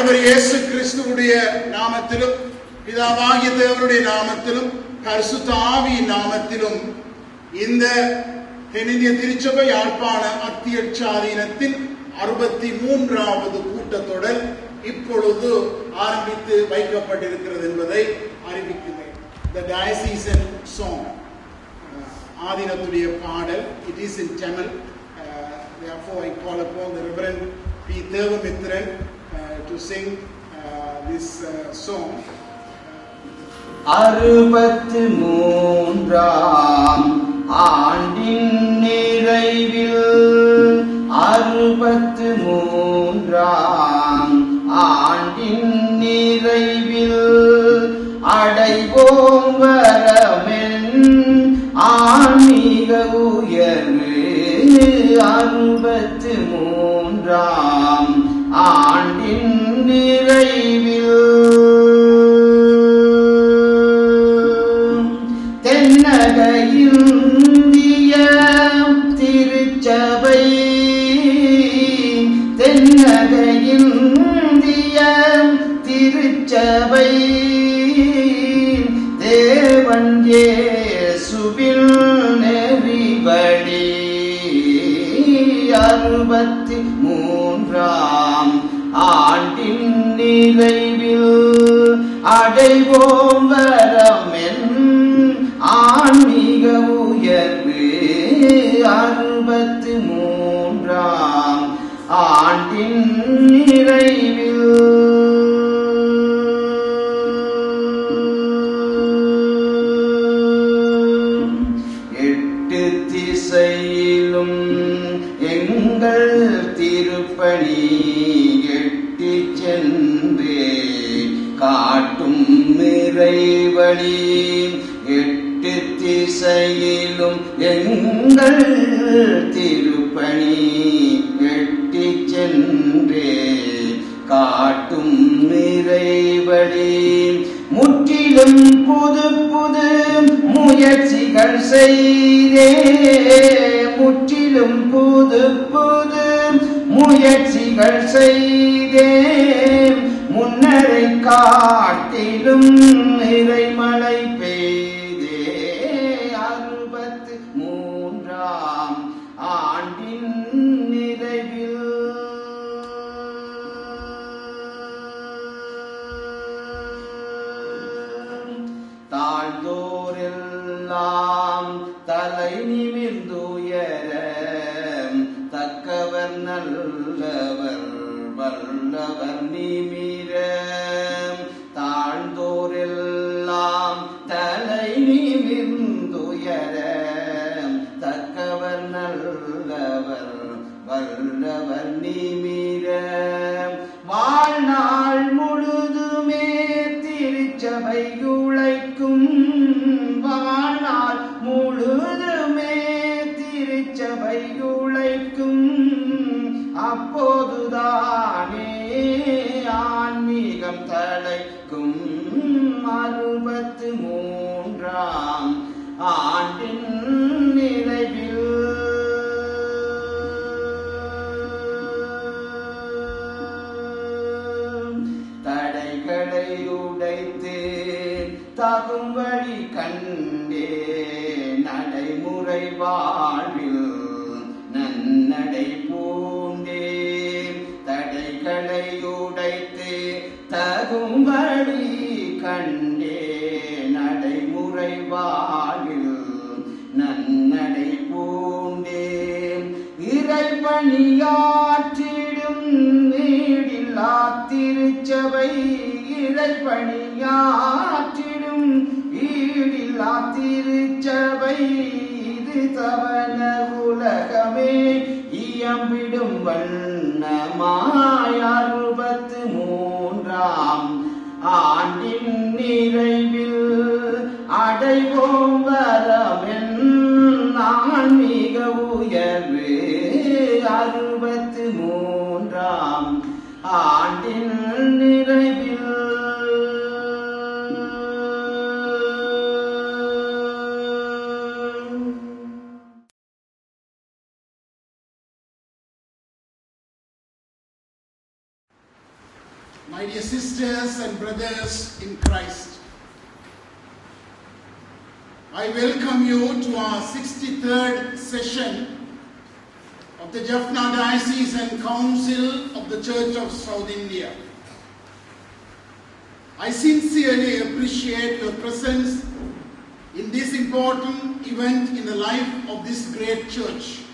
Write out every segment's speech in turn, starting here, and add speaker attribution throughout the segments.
Speaker 1: ஆண்டவர் இயேசு கிறிஸ்துவுடைய நாமத்திலும் பிதாவாகிய தேவனுடைய நாமத்திலும் பரிசுத்த நாமத்திலும் இந்த தென்னிந்திய திருச்சபை யாழ்ப்பாண அத்தியட்சாதீனத்தின் அறுபத்தி மூன்றாவது கூட்டத்தொடர் இப்பொழுது ஆரம்பித்து வைக்கப்பட்டிருக்கிறது என்பதை அறிவிக்கிறேன். த டயசீசன் சாங் ஆதீனத்துடைய பாடல் it is in Tamil uh, therefore I call upon the Reverend P. to sing uh, this uh, song
Speaker 2: அறுபத்து மூன்றாம் ஆண்டின் நிறைவில் அறுபத்து மூன்றாம் ஆண்டின் நிறைவில் காட்டிலும் திருச்சபை உழைக்கும் அப்போதுதானே ஆன்மீகம் தலைக்கும் அறுபத்து மூணு இறைப்பணியாற்றிடும் ஈடில்லா திருச்சபை இது தவன உலகமே. இயம்பிடும் வண்ணமாய்
Speaker 1: I welcome you to our 63rd session of the Jaffna Diocesan Council of the Church of South India. I sincerely appreciate your presence in this important event in the life of this great church.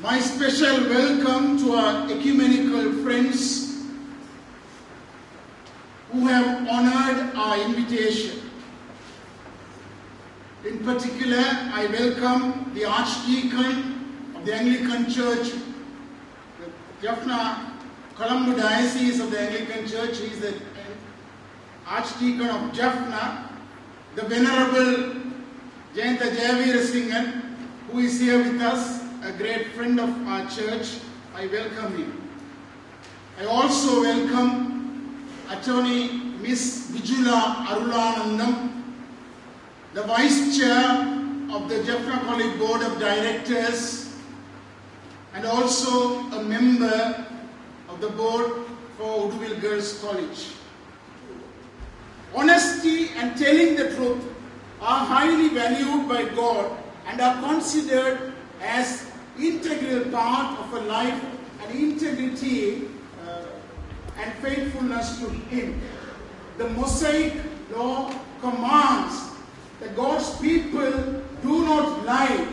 Speaker 1: My special welcome to our ecumenical friends who have honored our invitation. In particular, I welcome the Archdeacon of the Anglican Church, the Jaffna Colombo Diocese of the Anglican Church. He is the Archdeacon of Jaffna, the Venerable Jayanta Singhan, who is here with us, a great friend of our church. I welcome him. I also welcome Attorney Miss Vijula Arulanandam, the Vice Chair of the Jaffna College Board of Directors and also a member of the board for Uduvil Girls College. Honesty and telling the truth are highly valued by God and are considered as integral part of a life and integrity uh, and faithfulness to Him. The Mosaic law commands that God's people do not lie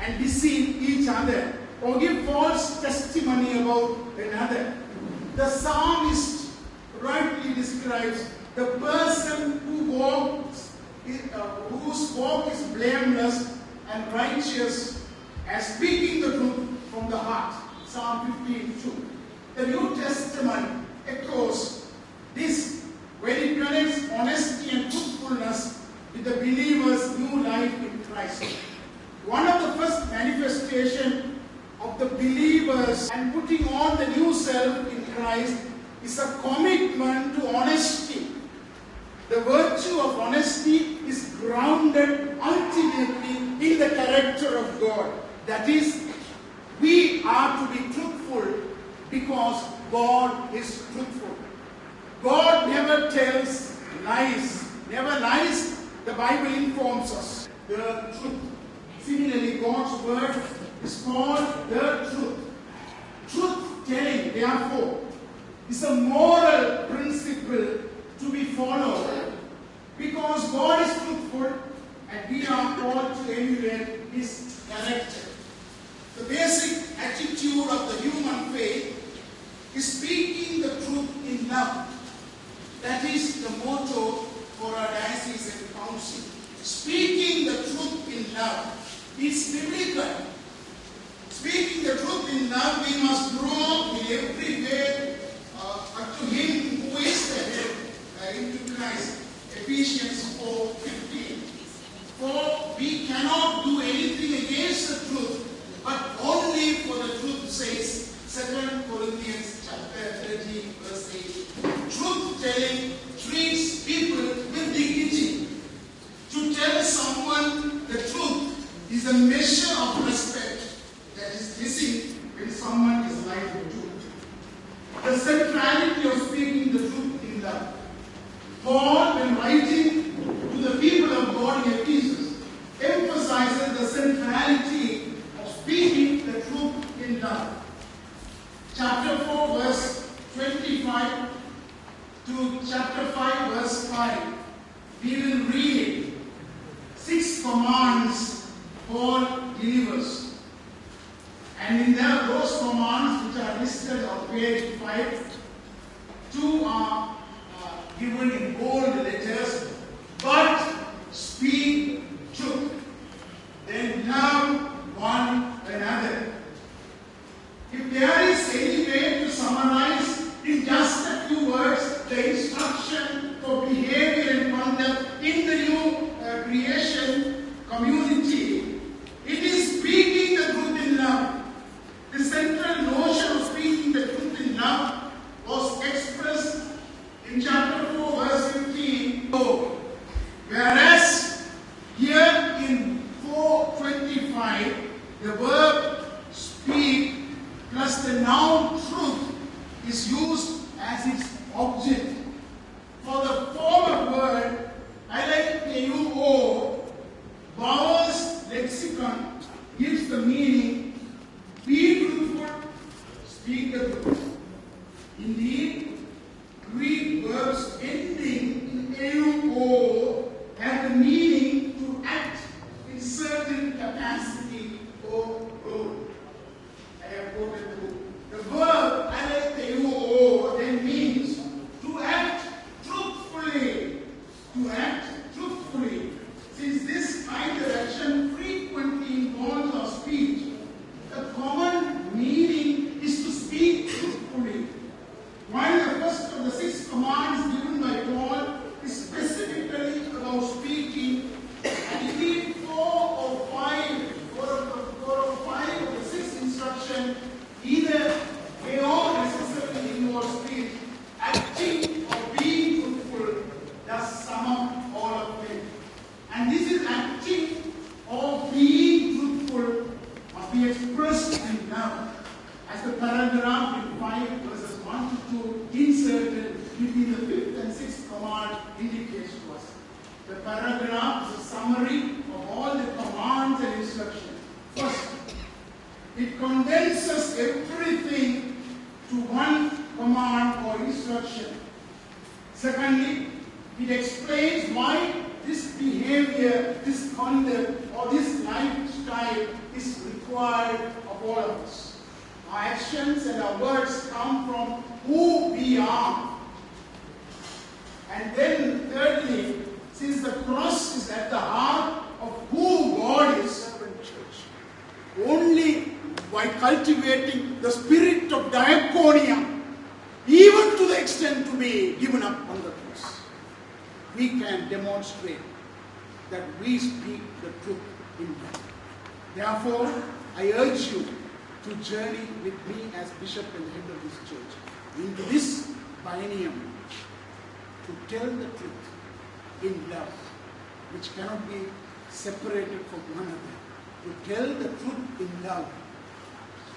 Speaker 1: and deceive each other or give false testimony about another. The psalmist rightly describes the person who walks, uh, whose walk is blameless and righteous as speaking the truth from the heart. Psalm 15 2. The New Testament echoes this when it connects honesty and truthfulness with the believer's new life in Christ. One of the first manifestation of the believers and putting on the new self in Christ is a commitment to honesty. The virtue of honesty is grounded ultimately in the character of God. That is, we are to be truthful because God is truthful. God never tells lies, never lies. The Bible informs us the truth. Similarly, God's word is called the truth. Truth telling, therefore, is a moral principle to be followed because God is truthful and we are called to emulate His character. The basic attitude of the human faith is speaking the truth in love. That is the motto for our diocesan council. Speaking the truth in love is biblical. Secondly, it explains why this behavior, this conduct, or this lifestyle is required of all of us. Our actions and our words come from who we are. And then, thirdly, since the cross is at the heart of who God is, only by cultivating the spirit of diaconia, even to the extent to be given up on the cross, we can demonstrate that we speak the truth in love. Therefore, I urge you to journey with me as bishop and head of this church into this biennium to tell the truth in love, which cannot be separated from one another. To tell the truth in love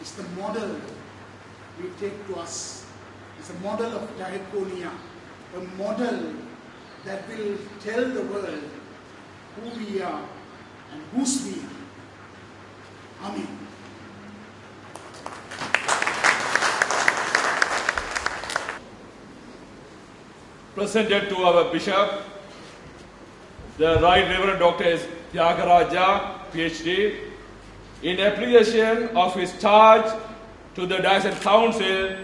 Speaker 1: is the model we take to us. It's a model of diaconia, a model that will tell the world who we are and whose we are. Amen.
Speaker 3: presented to our bishop, the Right Reverend Dr. Tyagaraja, PhD, in appreciation of his charge to the Diocese Council,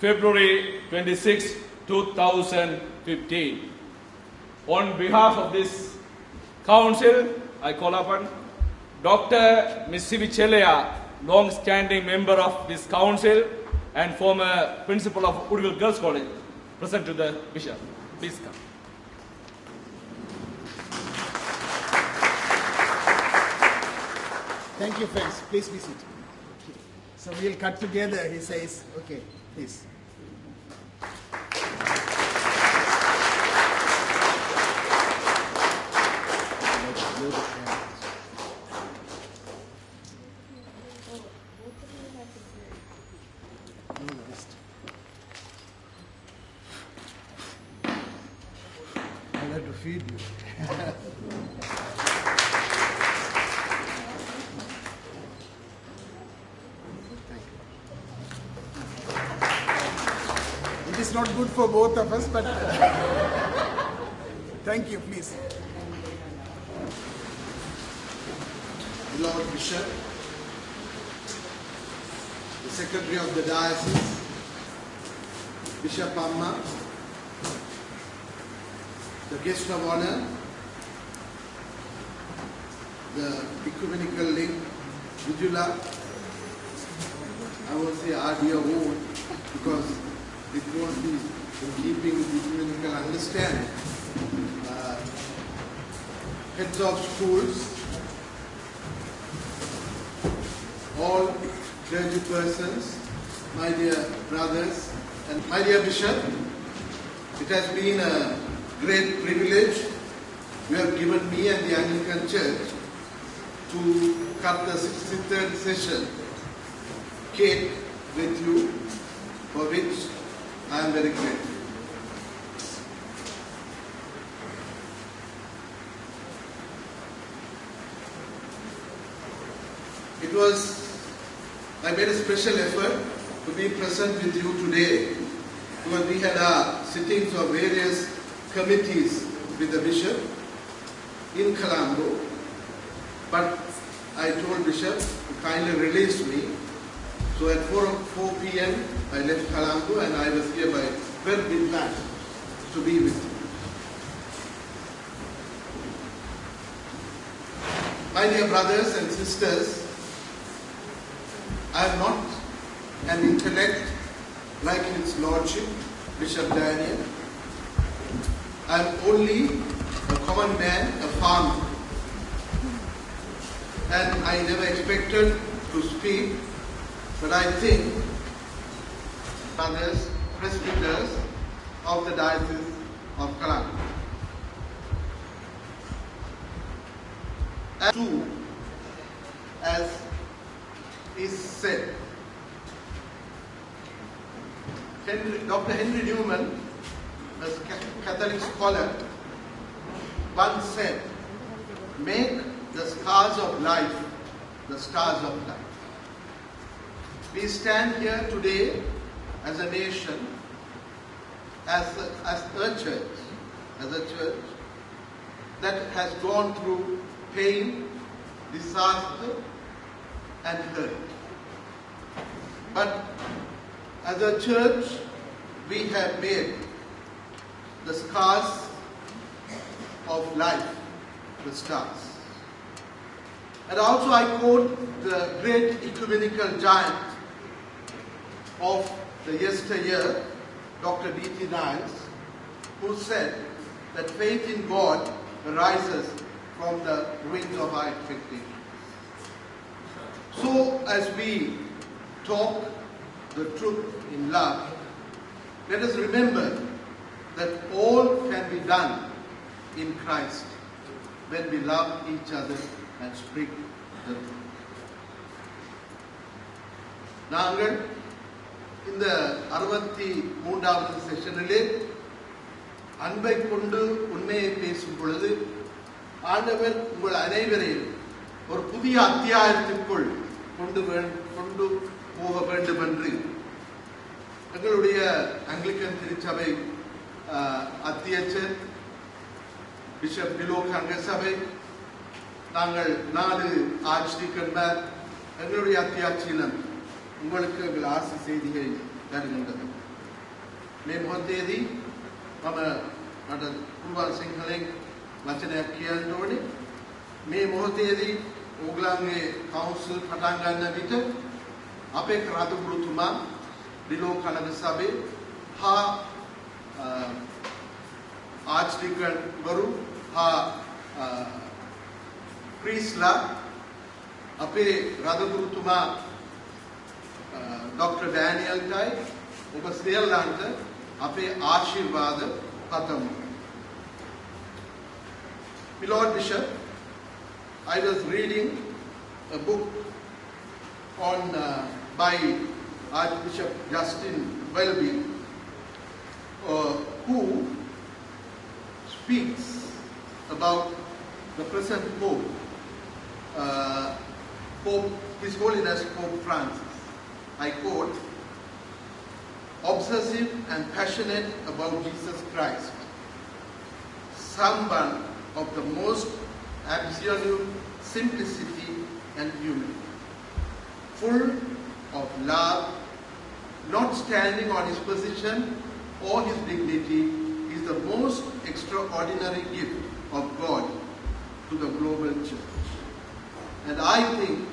Speaker 3: February 26, 2015. On behalf of this council, I call upon Dr. Missy Chelea, long-standing member of this council and former principal of Uduvil Girls College, present to the bishop. Please come.
Speaker 1: Thank you, friends. Please visit. So we'll cut together, he says. Okay, please. I'll have to feed you. It is not good for both of us, but thank you, please.
Speaker 4: Lord Bishop, the Secretary of the Diocese, Bishop Amma, the guest of honor, the ecumenical link, Vijula, I will say RDO because it won't be in keeping with ecumenical understanding. Uh, heads of schools, all clergy persons, my dear brothers, and my dear Bishop, it has been a great privilege you have given me and the Anglican Church to cut the 63rd session cake with you, for which I am very grateful. It was, I made a special effort to be present with you today because we had our sittings of various committees with the bishop in Colombo. But I told bishop to kindly release me so at 4, o- 4 p.m. I left Colombo and I was here by 12 midnight to be with you. My dear brothers and sisters, I am not an intellect like his lordship, Bishop Daniel. I am only a common man, a farmer. And I never expected to speak, but I think brothers, presbyters of the Diocese of Colombo. And two, as is said, Henry, Dr. Henry Newman, a Catholic scholar, once said, make the scars of life the stars of life. We stand here today as a nation, as a, as a church, as a church that has gone through pain, disaster, and hurt. But as a church, we have made the scars of life the stars. And also I quote the great ecumenical giant of the yesteryear, Dr. D.T. Niles, who said that faith in God arises from the ruins of our expectations. So as we talk the truth in love, let us remember that all can be done in Christ when we love each other and speak the truth. நாங்கள் இந்த அறுபத்தி மூன்றாவது செஷனிலே அன்பை கொண்டு உண்மையை பேசும் பொழுது ஆண்டவர் உங்கள் அனைவரையும் ஒரு புதிய அத்தியாயத்திற்குள் கொண்டு கொண்டு போக வேண்டும் என்று எங்களுடைய அங்கிலிக்கன் திருச்சபை அத்தியட்சர் பிஷப் பிலோக் அங்க சபை நாங்கள் நாலு ஆட்சிக்கன்மார் எங்களுடைய அத்தியாட்சியினர் உங்களுக்கு எங்கள் ஆசி செய்தியை தருகின்றது මේ මොහොතේදී මම මට පුළුවන් සිංහලෙන් වචනයක් කියන්න ඕනේ. මේ මොහොතේදී ඕගලන්ගේ කවුන්සිල් පටන් ගන්න විට අපේ රාජගුරුතුමා ඩිලෝ කනග සභේ හා ආච්ඩිකන් වරු හා ප්‍රීස්ලා අපේ රාජගුරුතුමා ඩොක්ටර් ඩෑනියල්ටයි ඔබ සියල්ලන්ට අපේ ආශිර්වාද පතමු. My Lord Bishop, I was reading a book on uh, by Archbishop Justin Welby, uh, who speaks about the present Pope, uh, Pope His Holiness Pope Francis. I quote, obsessive and passionate about Jesus Christ, someone of the most absolute simplicity and humility, full of love, not standing on his position or his dignity, is the most extraordinary gift of God to the global church. And I think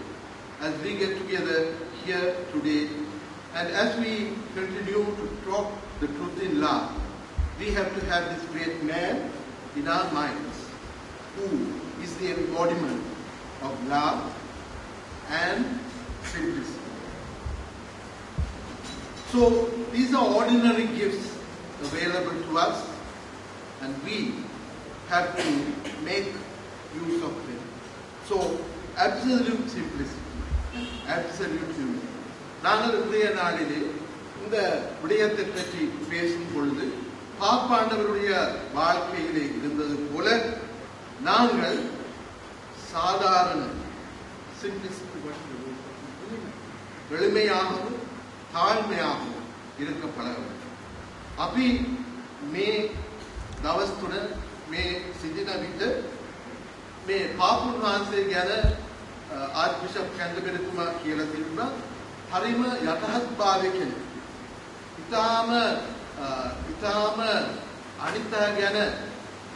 Speaker 4: as we get together here today, and as we continue to talk the truth in love, we have to have this great man in our minds who is the embodiment of love and simplicity. So these are ordinary gifts available to us, and we have to make use of them. So absolute simplicity absolute நாங்கள் இன்றைய நாளிலே இந்த விடயத்தை பற்றி பேசும் பொழுது பாப்பாண்டவருடைய வாழ்க்கையிலே இருந்தது போல நாங்கள் சாதாரண எளிமையாகவும் தாழ்மையாகவும் இருக்க பழக அபி மே தவஸ்துடன் மே சிந்தின விட்டு மே பாப்பு கான்சே ආර්චිබිෂප් කැන්ඩබෙරතුමා කියලා තිබුණා හරිම යටහත්භාවය කෙනෙක්. ඉතාම අ, ඉතාම අනිත් අය ගැන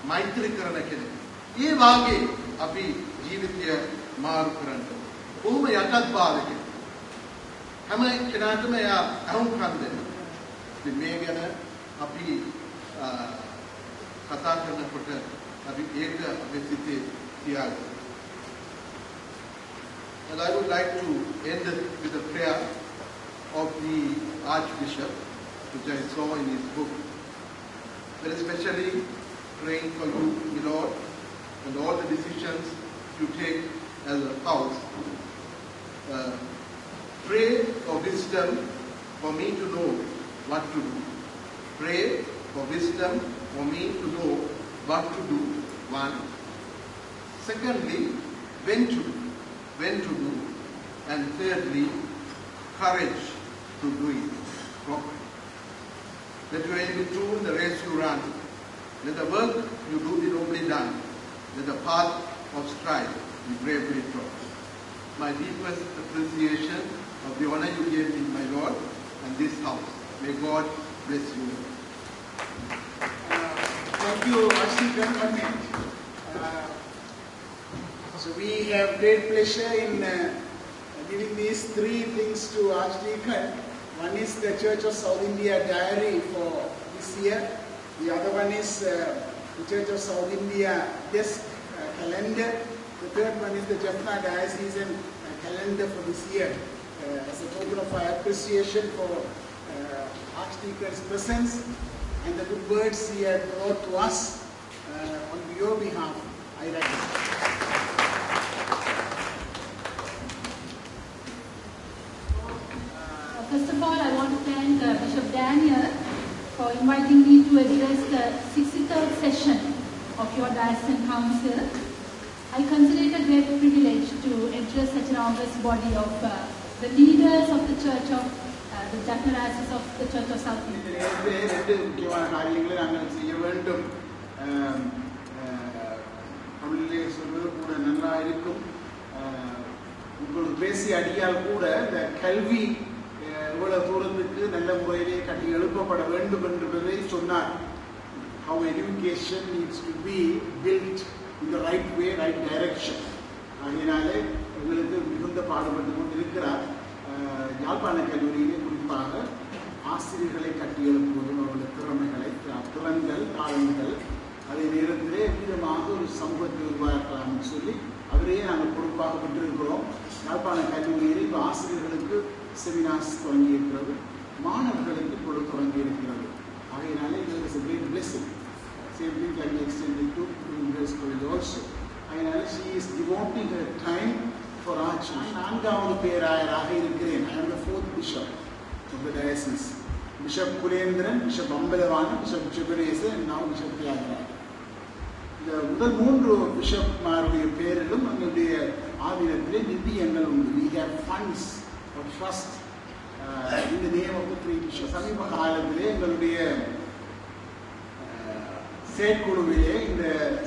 Speaker 4: මෛත්‍රී කරන කෙනෙක්. ඒ වාගේ අපි ජීවිතය මාරු කරන්න. බොහොම යටත්භාවය කෙනෙක්. හැම කෙනාටම එයා අහුම්කම් දෙනවා. ඉතින් මේ ගැන අපි අ, කතා කරනකොට අපි ඒක අපේ සිතේ තියාගන්න. And I would like to end it with a prayer of the Archbishop, which I saw in his book. But especially praying for you, my Lord, and all the decisions you take as a house. Uh, pray for wisdom for me to know what to do. Pray for wisdom for me to know what to do. One. Secondly, when to. When to do. And thirdly, courage to do it properly. That you may be true in the race you run. Let the work you do be nobly done. Let the path of strife be bravely trod. My deepest appreciation of the honor you gave me, my Lord, and this house. May God bless you.
Speaker 1: Thank you. One minute. Uh, So we have great pleasure in uh, giving these three things to Archdeacon. One is the Church of South India diary for this year. The other one is uh, the Church of South India desk uh, calendar. The third one is the Jaffna Diocesan uh, calendar for this year. Uh, as a token of our appreciation for uh, Archdeacon's presence and the good words he had brought to us uh, on your behalf, I.
Speaker 5: First of all, I want to thank uh, Bishop Daniel for inviting me to address the 63rd session of your Diocesan Council. I consider it a great privilege to address such an august body of uh, the leaders of the Church of uh, the Japanese of the Church of South India.
Speaker 1: ஆஹ், தூரத்துக்கு நல்ல முறையிலே கட்டி எழுப்பப்பட வேண்டும் என்பதை சொன்னார். How education needs to be built in the right way, right direction. எங்களுக்கு மிகுந்த பாடுபட்டு கொண்டு இருக்கிறார் யாழ்ப்பாண கல்லூரியிலே குறிப்பாக ஆசிரியர்களை கட்டி எழுப்புவதும் அவருடைய திறமைகளை திறன்கள் தாளங்கள் அதே நேரத்திலே விதமாக ஒரு சமூகத்தை உருவாக்கலாம்னு சொல்லி அவரையே நாங்கள் பொறுப்பாக பெற்றிருக்கிறோம். யாழ்ப்பாண கல்லூரியில் இப்போ ஆசிரியர்களுக்கு செமினார்ஸ் தொடங்கி இருக்கிறது மாணவர்களுக்கு இப்பொழுது தொடங்கி இருக்கிறது ஆகையினாலே இதில் is great blessing same thing is devoting her time for arch நான்காவது பேராயராக இருக்கிறேன். I am fourth bishop of the diocese bishop Kulendran bishop Ambalavanar bishop Jebaresu நான் பிஷப் தியாகராஜ் இந்த முதல் மூன்று பிஷப் பிஷப்மாருடைய பேரிலும் எங்களுடைய ஆதீனத்திலே நிதியங்கள் உண்டு. We have funds or trust uh, in the name of the three bishops சமீப காலத்திலே எங்களுடைய அஹ், செயற்குழுவிலே இந்த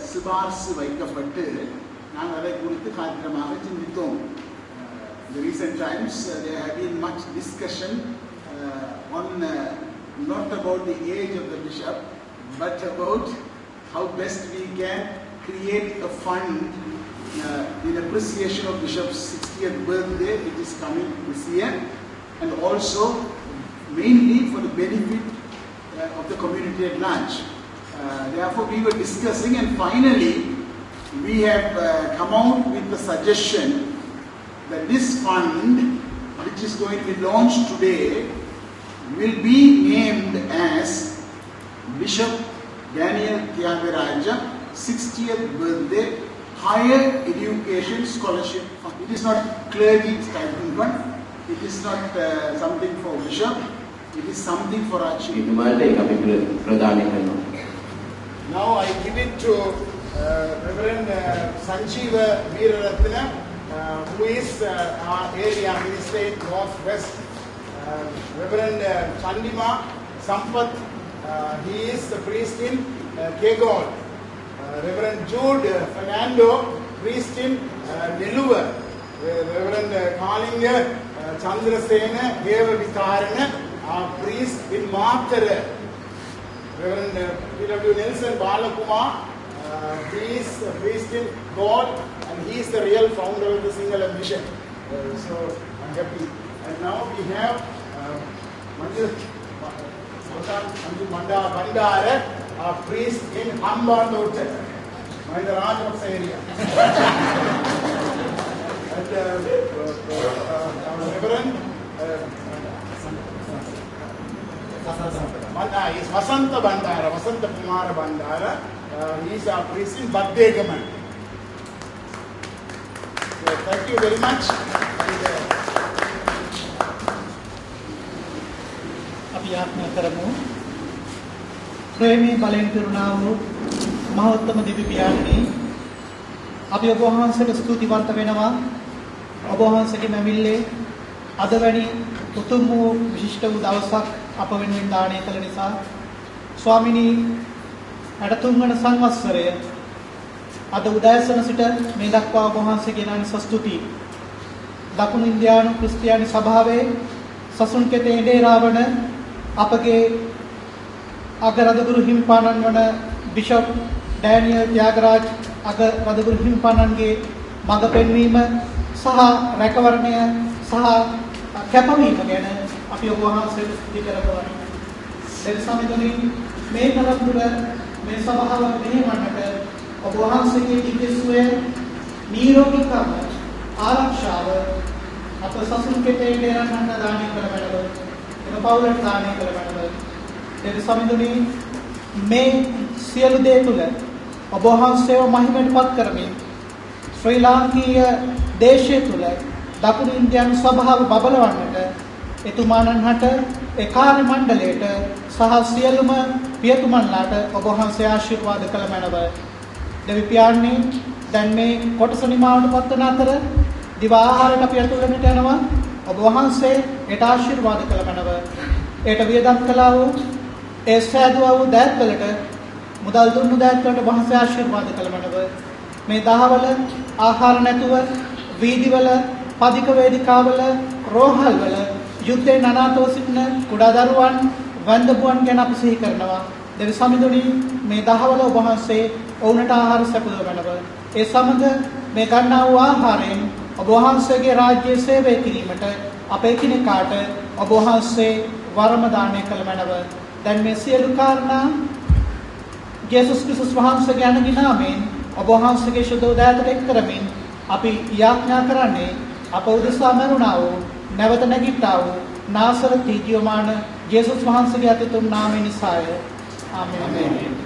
Speaker 1: சிபார்சு வைக்கப்பட்டு நாங்கள் அதை குறித்து காத்திரமாக சிந்தித்தோம் Uh, in the recent times uh, there have been much discussion uh, on uh, not about the age of the bishop but about how best we can create a fund uh, in appreciation of bishop's 60th birthday which is coming this year and also mainly for the benefit uh, of the community at large. Uh, therefore, we were discussing, and finally, we have uh, come out with the suggestion that this fund, which is going to be launched today, will be named as Bishop Daniel Tyagaraja 60th birthday higher education scholarship fund. It is not clergy stipend. It is not uh, something for bishop. It is something for our children. Now I give it to uh, Reverend uh, Sanjeeva Veeraratna, uh, who is uh, our area minister in Northwest. Uh, Reverend uh, Chandima Sampath, uh, he is the priest in uh, Kegon. Uh, Reverend Jude uh, Fernando, priest in uh, Reverend Kalinga Chandrasena Deva Vitarana, our priest in Matara. Reverend P.W. Nelson Balakumar, uh, he is a priest in God and he is the real founder of the Sinhala mission. Uh, so I'm happy. And now we have uh, Manju Manju Manda Bandara, a priest in Hambandota, in the Rajapaksa area. and uh, uh, uh, our Reverend uh, Manda is Vasanta Bandara, Vasanta Kumara Bandara. Uh, he is our priest in Baddegaman. So thank you very much. And, uh,
Speaker 6: අපි යාඥා කරමු ප්‍රේමී බලෙන් පිරුණා වූ මහෝත්තම දිව්‍ය පියාණනි. අපි ඔබ වහන්සේට ස්තුතිවන්ත වෙනවා. ඔබ වහන්සේගේ මැවිල්ලේ අද වැනි උතුම් වූ විශිෂ්ට වූ දවසක් අප වෙනුවෙන් දානය කළ නිසා ස්වාමිනී 63 වන සංවත්සරය. අද උදෑසන සිට මේ දක්වා ඔබ වහන්සේගේ නම් ස්තුති දකුණු ඉන්දියානු ක්‍රිස්තියානි සභාවේ සසුන් කෙතේ ඉඩේරාවන අපගේ අගරදගුරු හිමිපාණන් වන බිෂප් ඩෑනියල් ත්‍යාගරාජ් අගරදගුරු හිමිපාණන්ගේ මඟ පෙන්වීම සහ රැකවරණය සහ කැපවීම ගැන අපි ඔබ වහන්සේට ස්තුති කරනවා. දෙවිසමිතුනි මේ තරම් දුර මේ සභාව මෙහෙවන්නට ඔබ වහන්සේගේ කිසිසුවේ නිරෝගීකම ආරක්ෂාව අප සසුන් කෙතේ ඉඩේරාවන්න දානය කළ බැලව එම පවුලට දානය කළ බැලව දෙවි සමිඳුනි මේ සියලු දේ තුල ඔබ වහන්සේව මහිමයටපත් කරමින් ශ්‍රී ලාංකීය දේශය තුල දකුණු ඉන්දියානු සභාව බබලවන්නට එතුමාණන්හට ඒ කාර්ය මණ්ඩලයට සහ සියලුම පියතුමන්ලාට ඔබ වහන්සේ ආශිර්වාද කළ මැනව. දෙවි පියාණනි දැන් මේ කොටස නිමාවට පත්වන අතර දිවා ආහාරයට අපි ඇතුළට යනවා. ඔබ වහන්සේ ඒට ආශිර්වාද කළ මැනව. ඒට වියදම් කළා වූ ඒ සෑදුවා වූ දෑත්වලට මුදල් දුන්නු දෑත්වලට වහන්සේ ආශිර්වාද කළ මැනව මේ දහවල ආහාර නැතුව වීදිවල පදික වේදිකාවල රෝහල්වල යුද්ධයෙන් අනාථව සිටින කුඩා දරුවන් වන්දපුවන් ගැන අපි සිහි කරනවා. දෙවි සමිඳුනි මේ දහවල ඔබ වහන්සේ ඔවුන්ට ආහාර සැපයව මැනව ඒ සමග මේ ගන්නා වූ ආහාරයෙන් ඔබ වහන්සේගේ රාජ්‍යයේ සේවය කිරීමට අපේ කිනකාට ඔබ වහන්සේ වරම දානය කළ මැනව. දැන් මේ සියලු කාරණා යේසුස් ක්‍රිස්තුස් වහන්සේගේ අනගි නාමයෙන් ඔබ වහන්සේගේ ශුද්ධ උදෑතට එක් කරමින් අපි යාඥා කරන්නේ අප උදෙසා මරුණා වූ නැවත නැගිට්ටා වූ නාසරති ජීවමාන යේසුස් වහන්සේගේ අතිතුම් නාමය නිසාය. ආමේන්.